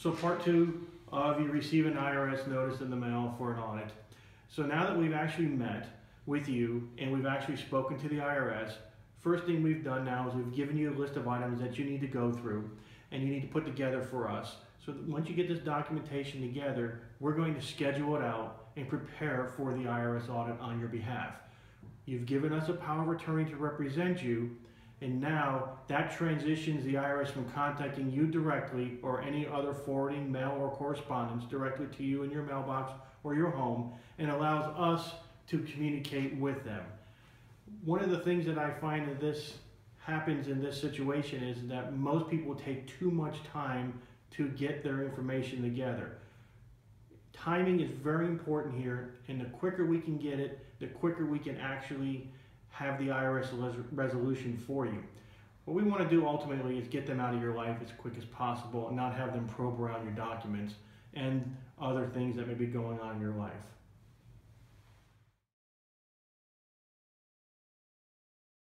So part two of you receive an IRS notice in the mail for an audit. So now that we've actually met with you and we've actually spoken to the IRS, first thing we've done now is we've given you a list of items that you need to go through and you need to put together for us. So once you get this documentation together, we're going to schedule it out and prepare for the IRS audit on your behalf. You've given us a power of attorney to represent you, and now that transitions the IRS from contacting you directly or any other forwarding mail or correspondence directly to you in your mailbox or your home and allows us to communicate with them. One of the things that I find that this happens in this situation is that most people take too much time to get their information together. Timing is very important here, and the quicker we can get it, the quicker we can actually have the IRS resolution for you. What we want to do ultimately is get them out of your life as quick as possible and not have them probe around your documents and other things that may be going on in your life.